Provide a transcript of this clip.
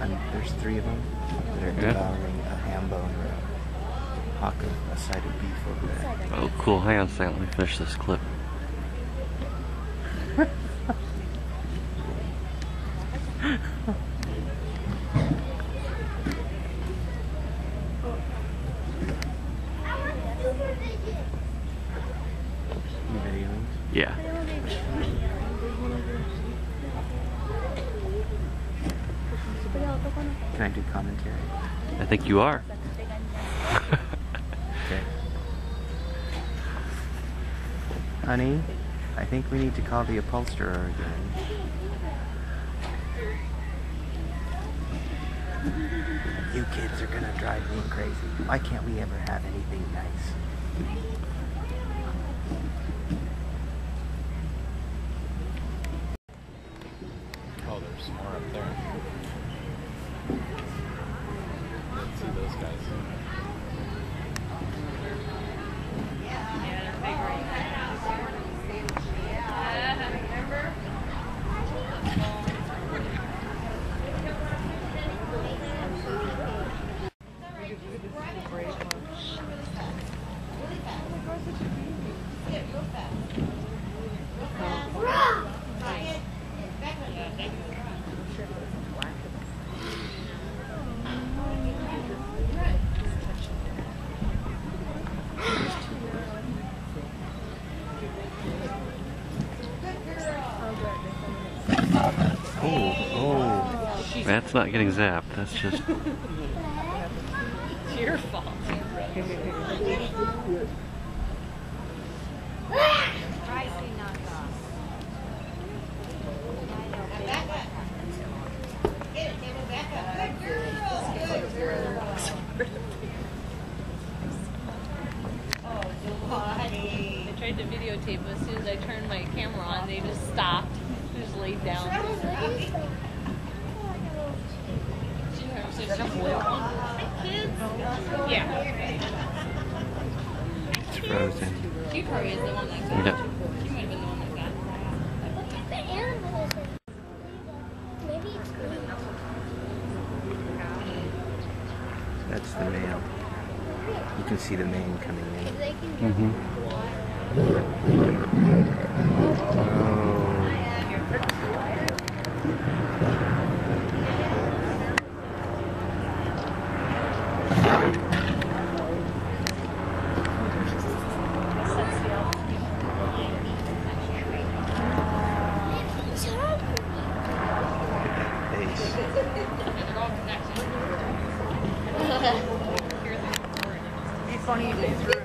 And. There's three of them that are yeah. devouring a ham bone or a haka, a side of beef over there. Oh, cool. Hang on a second. Let me finish this clip. Yeah. Can I do commentary? I think you are. Okay. Honey, I think we need to call the upholsterer again. You kids are gonna drive me crazy. Why can't we ever have anything nice? There's more up there. Oh, oh. That's not getting zapped. That's just. It's your fault. I tried to videotape, but as soon as I turned my camera on, they just stopped. They just laid down. She never said she was Kids? Yeah. It's frozen. She probably is the one that got Yeah. it. She might have been the one that got it. Look at the animals. Maybe it's green. That's the male. You can see the mane coming in. Mm-hmm. It'd be funny if they threw